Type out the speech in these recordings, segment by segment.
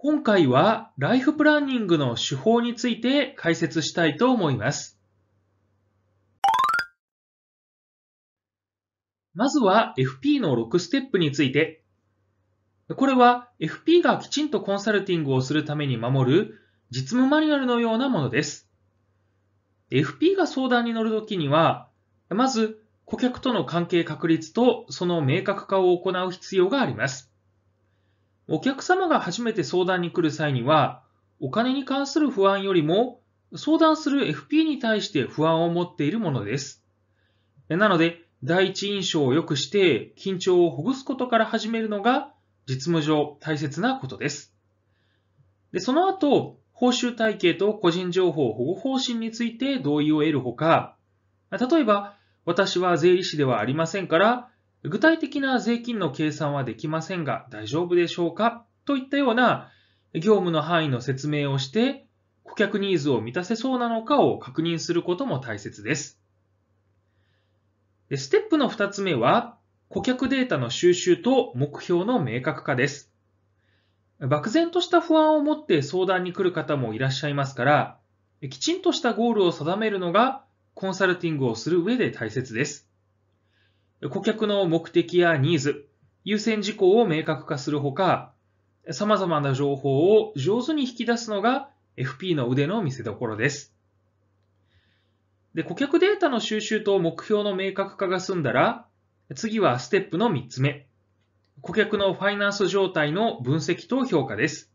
今回はライフプランニングの手法について解説したいと思います。まずは FP の6ステップについて。これは FP がきちんとコンサルティングをするために守る実務マニュアルのようなものです。FP が相談に乗るときには、まず顧客との関係確立とその明確化を行う必要があります。お客様が初めて相談に来る際には、お金に関する不安よりも相談する FP に対して不安を持っているものです。なので、第一印象を良くして緊張をほぐすことから始めるのが実務上大切なことです。でその後、報酬体系と個人情報保護方針について同意を得るほか、例えば、私は税理士ではありませんから、具体的な税金の計算はできませんが大丈夫でしょうか？といったような業務の範囲の説明をして、顧客ニーズを満たせそうなのかを確認することも大切です。ステップの2つ目は、顧客データの収集と目標の明確化です。漠然とした不安を持って相談に来る方もいらっしゃいますから、きちんとしたゴールを定めるのがコンサルティングをする上で大切です。顧客の目的やニーズ、優先事項を明確化するほか、様々な情報を上手に引き出すのが FP の腕の見せ所です。で、顧客データの収集と目標の明確化が済んだら、次はステップの3つ目。顧客のファイナンス状態の分析と評価です。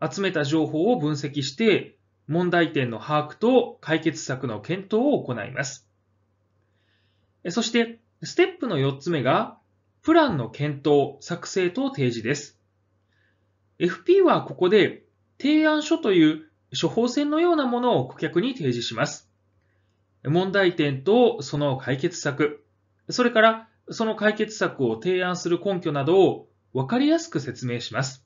集めた情報を分析して、問題点の把握と解決策の検討を行います。そして、ステップの4つ目が、プランの検討、作成と提示です。FP はここで、提案書という処方箋のようなものを顧客に提示します。問題点とその解決策、それからその解決策を提案する根拠などを分かりやすく説明します。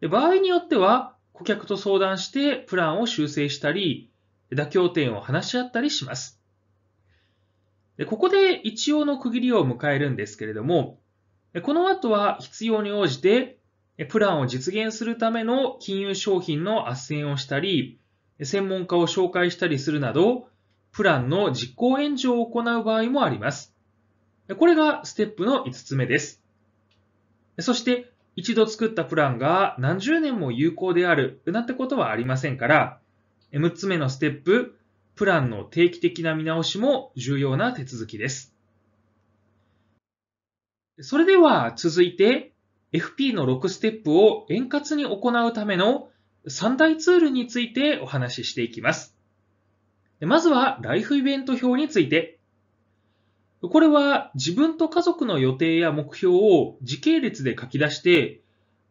場合によっては、顧客と相談してプランを修正したり、妥協点を話し合ったりします。ここで一応の区切りを迎えるんですけれども、この後は必要に応じて、プランを実現するための金融商品の斡旋をしたり、専門家を紹介したりするなど、プランの実行援助を行う場合もあります。これがステップの5つ目です。そして、一度作ったプランが何十年も有効であるなんてことはありませんから、6つ目のステップ、プランの定期的な見直しも重要な手続きです。それでは続いて FP の6ステップを円滑に行うための3大ツールについてお話ししていきます。まずは、ライフイベント表について。これは自分と家族の予定や目標を時系列で書き出して、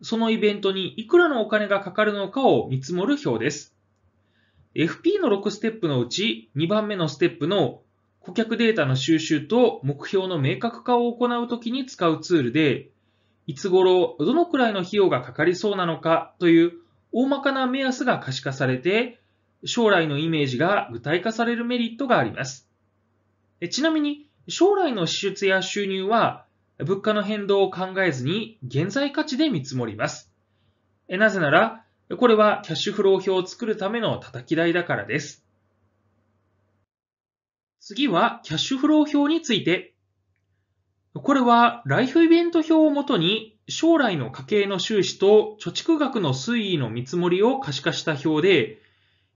そのイベントにいくらのお金がかかるのかを見積もる表です。FP の6ステップのうち2番目のステップの顧客データの収集と目標の明確化を行うときに使うツールで、いつ頃どのくらいの費用がかかりそうなのかという大まかな目安が可視化されて、将来のイメージが具体化されるメリットがあります。ちなみに、将来の支出や収入は、物価の変動を考えずに現在価値で見積もります。なぜなら、これはキャッシュフロー表を作るための叩き台だからです。次はキャッシュフロー表について。これはライフイベント表をもとに将来の家計の収支と貯蓄額の推移の見積もりを可視化した表で、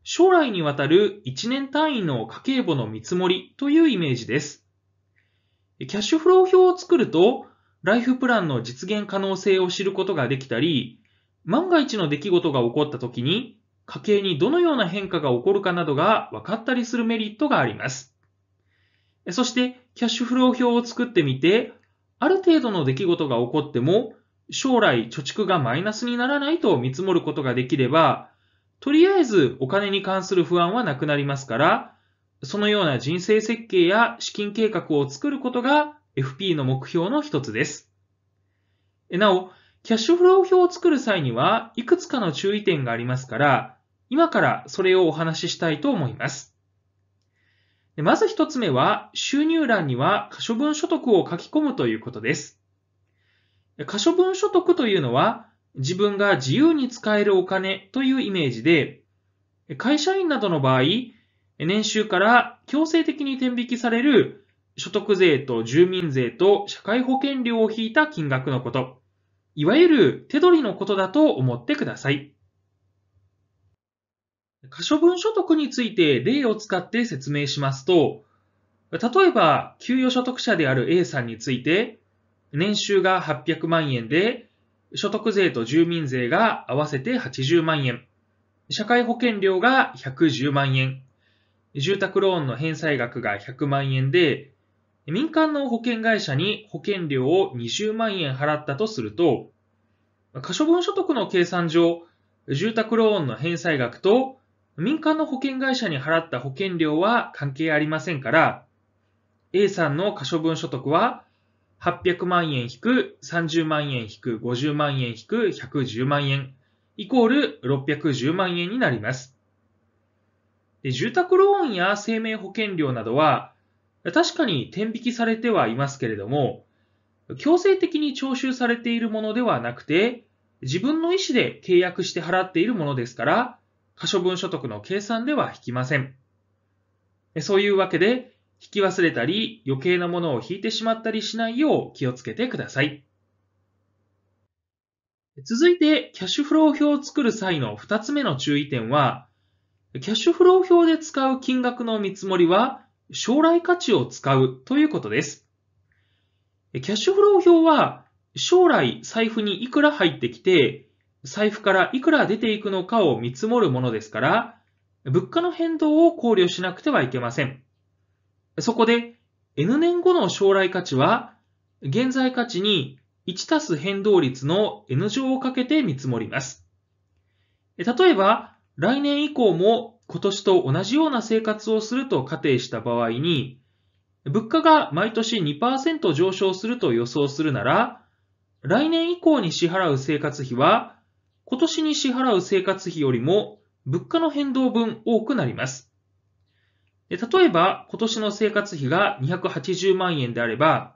将来にわたる1年単位の家計簿の見積もりというイメージです。キャッシュフロー表を作ると、ライフプランの実現可能性を知ることができたり、万が一の出来事が起こった時に、家計にどのような変化が起こるかなどが分かったりするメリットがあります。そして、キャッシュフロー表を作ってみて、ある程度の出来事が起こっても、将来貯蓄がマイナスにならないと見積もることができれば、とりあえずお金に関する不安はなくなりますから、そのような人生設計や資金計画を作ることが FP の目標の一つです。なお、キャッシュフロー表を作る際にはいくつかの注意点がありますから、今からそれをお話ししたいと思います。まず一つ目は、収入欄には可処分所得を書き込むということです。可処分所得というのは、自分が自由に使えるお金というイメージで、会社員などの場合、年収から強制的に転引きされる所得税と住民税と社会保険料を引いた金額のこと、いわゆる手取りのことだと思ってください。可処分所得について例を使って説明しますと、例えば、給与所得者である A さんについて、年収が800万円で、所得税と住民税が合わせて80万円、社会保険料が110万円、住宅ローンの返済額が100万円で、民間の保険会社に保険料を20万円払ったとすると、可処分所得の計算上、住宅ローンの返済額と民間の保険会社に払った保険料は関係ありませんから、A さんの可処分所得は800万円引く30万円引く50万円引く110万円イコール610万円になります。で住宅ローンや生命保険料などは確かに転引きされてはいますけれども、強制的に徴収されているものではなくて、自分の意思で契約して払っているものですから、可処分所得の計算では引きません。そういうわけで、引き忘れたり余計なものを引いてしまったりしないよう気をつけてください。続いて、キャッシュフロー表を作る際の2つ目の注意点は、キャッシュフロー表で使う金額の見積もりは、将来価値を使うということです。キャッシュフロー表は、将来財布にいくら入ってきて、財布からいくら出ていくのかを見積もるものですから、物価の変動を考慮しなくてはいけません。そこで N 年後の将来価値は、現在価値に1たす変動率の N 乗をかけて見積もります。例えば、来年以降も今年と同じような生活をすると仮定した場合に、物価が毎年2%上昇すると予想するなら、来年以降に支払う生活費は、今年に支払う生活費よりも物価の変動分多くなります。例えば、今年の生活費が280万円であれば、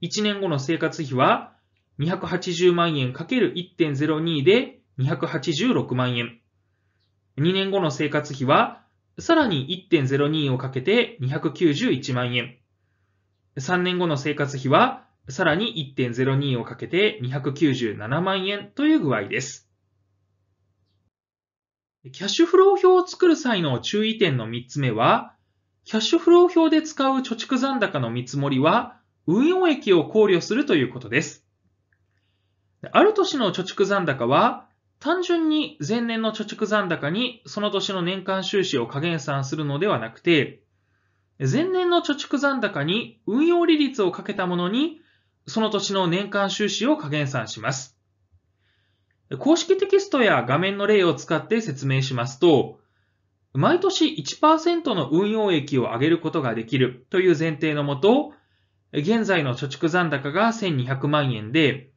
1年後の生活費は280万円 ×1.02 で286万円。2年後の生活費はさらに1.02をかけて291万円。3年後の生活費はさらに1.02をかけて297万円という具合です。キャッシュフロー表を作る際の注意点の3つ目は、キャッシュフロー表で使う貯蓄残高の見積もりは、運用益を考慮するということです。ある年の貯蓄残高は、単純に前年の貯蓄残高にその年の年間収支を加減算するのではなくて、前年の貯蓄残高に運用利率をかけたものに、その年の年間収支を加減算します。公式テキストや画面の例を使って説明しますと、毎年1%の運用益を上げることができるという前提のもと、現在の貯蓄残高が1200万円で、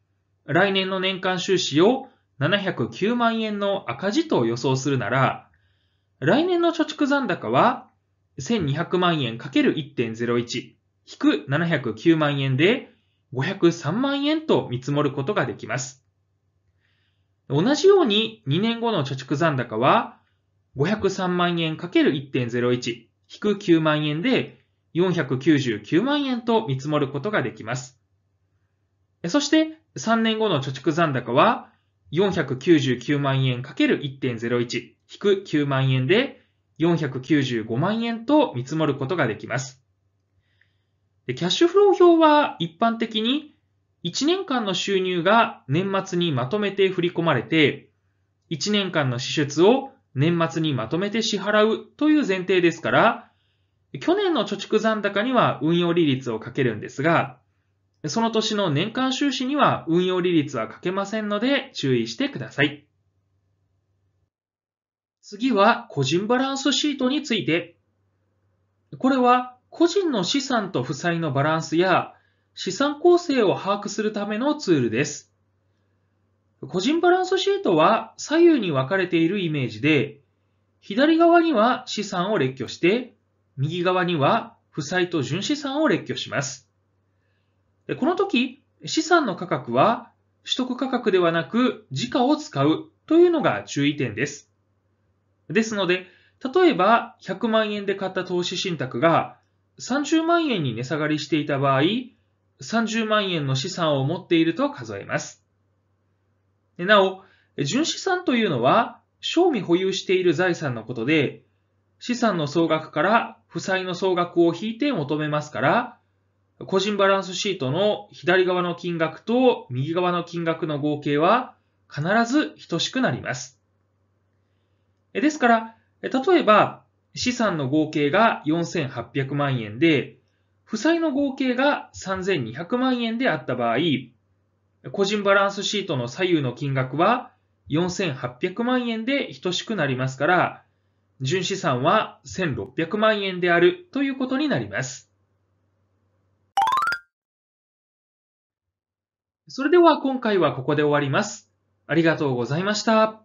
来年の年間収支を709万円の赤字と予想するなら、来年の貯蓄残高は1200万円 ×1.01 引く709万円で503万円と見積もることができます。同じように2年後の貯蓄残高は503万円 ×1.01 引く9万円で499万円と見積もることができます。そして3年後の貯蓄残高は499万円 ×1.01 引く9万円で495万円と見積もることができます。キャッシュフロー表は一般的に1年間の収入が年末にまとめて振り込まれて、1年間の支出を年末にまとめて支払うという前提ですから、去年の貯蓄残高には運用利率をかけるんですが、その年の年間収支には運用利率はかけませんので注意してください。次は個人バランスシートについて。これは個人の資産と負債のバランスや資産構成を把握するためのツールです。個人バランスシートは左右に分かれているイメージで、左側には資産を列挙して、右側には負債と純資産を列挙します。この時、資産の価格は取得価格ではなく時価を使うというのが注意点です。ですので、例えば100万円で買った投資信託が30万円に値下がりしていた場合、30万円の資産を持っていると数えます。なお、純資産というのは、賞味保有している財産のことで、資産の総額から負債の総額を引いて求めますから、個人バランスシートの左側の金額と右側の金額の合計は必ず等しくなります。ですから、例えば資産の合計が4800万円で、負債の合計が3200万円であった場合、個人バランスシートの左右の金額は4800万円で等しくなりますから、純資産は1600万円であるということになります。それでは今回はここで終わります。ありがとうございました。